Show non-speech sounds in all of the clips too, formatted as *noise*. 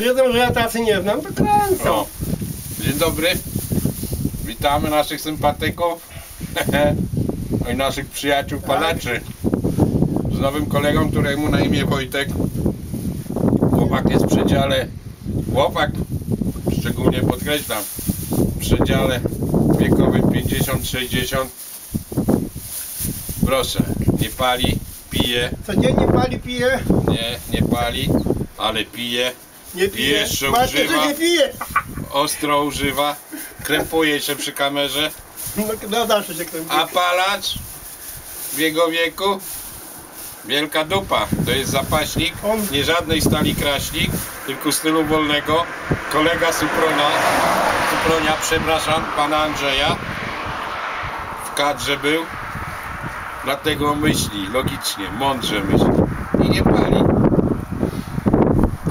Wiedzą, że ja tacy nie znam, to kręcą. O. Dzień dobry. Witamy naszych sympatyków *laughs* i naszych przyjaciół palaczy. Z nowym kolegą, któremu na imię Wojtek. Chłopak jest w przedziale. Chłopak, szczególnie podkreślam, w przedziale wiekowym 50-60. Proszę, nie pali, pije, Codziennie pali, pije, nie, nie pali, ale pije. Nie pije. Jeszcze że używa. nie pije. ostro używa, krępuje się przy kamerze, No, no zawsze się kręci. a palacz w jego wieku wielka dupa. To jest zapaśnik, nie żadnej stali kraśnik, tylko stylu wolnego. Kolega Suprona, Supronia, przepraszam, pana Andrzeja w kadrze był, dlatego myśli logicznie, mądrze myśli i nie pali.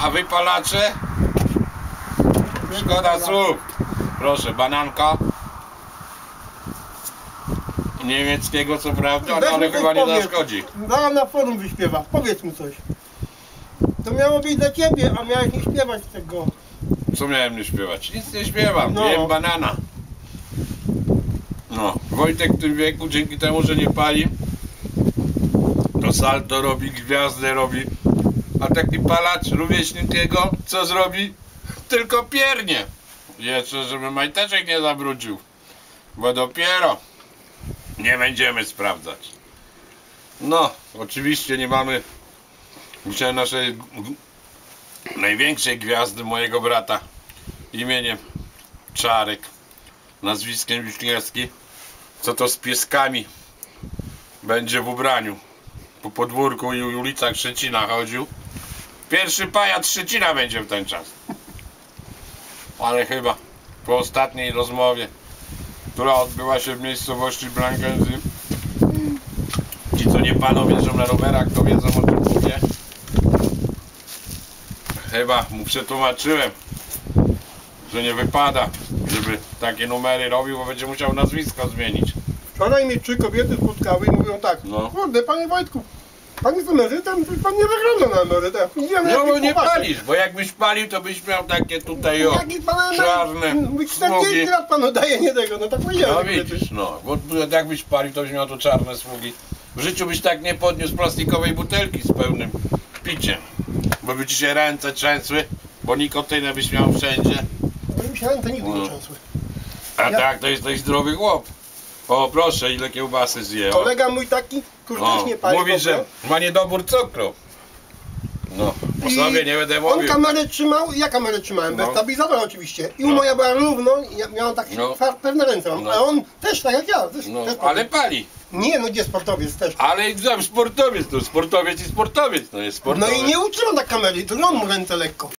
A wypalacze Szkoda słów. Proszę, bananka. Niemieckiego co prawda, Weź ale chyba nie powiedz. zaszkodzi. Zaraz na forum wyśpiewa. Powiedz mu coś. To miało być dla ciebie, a miałeś nie śpiewać tego. Co miałem nie śpiewać? Nic nie śpiewam, No. jem banana. No, Wojtek w tym wieku, dzięki temu, że nie pali, to salto robi, gwiazdę robi. A taki palacz rówieśnik jego, co zrobi? Tylko piernie. Jeszcze, żeby majteczek nie zabrudził. Bo dopiero nie będziemy sprawdzać. No, oczywiście nie mamy dzisiaj naszej największej gwiazdy mojego brata imieniem Czarek, nazwiskiem Wiśniewski, co to z pieskami będzie w ubraniu. Po podwórku i ulicach Szczecina chodził. Pierwszy pajac Szczecina będzie w ten czas. Ale chyba po ostatniej rozmowie, która odbyła się w miejscowości Blankenzy, ci co nie paną jeżdżą na rowerach, to wiedzą o czym mówię. Chyba mu przetłumaczyłem, że nie wypada, żeby takie numery robił, bo będzie musiał nazwisko zmienić. Wczoraj mnie trzy kobiety spotkały i mówią tak. No. Kurde, panie Wojtku, pan jest emerytem, to pan nie wygląda na emerytę. Idziemy No bo nie palisz, bo jakbyś palił, to byś miał takie tutaj o, Jaki pan czarne emeryt? smugi. 40 lat panu daje nie tego, no tak powiedziałem. No widzisz, no, bo jakbyś palił, to byś miał tu czarne smugi. W życiu byś tak nie podniósł plastikowej butelki z pełnym piciem, bo by ci się ręce trzęsły, bo nikotynę byś miał wszędzie. No mi się ręce nigdy nie No. trzęsły. A Ja- tak, to jesteś zdrowy chłop. O, proszę, ile kiełbasy zje. o. Kolega mój taki, który O, też nie pali mówi, że ma niedobór cukru. No, o I sobie nie będę On mówił. kamerę trzymał, ja kamerę trzymałem, bez No. stabilizatora oczywiście. I u No. moja była równo, i ja miałem takie No. twa- pewne ręce mam, No. a on też tak jak ja. Też, No, też ale pali. Nie, no gdzie sportowiec też. Ale i tam sportowiec, to sportowiec i sportowiec, no jest No sportowiec. i nie utrzymał tak kamery, to on mu ręce lekko.